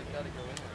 like gotta go in there.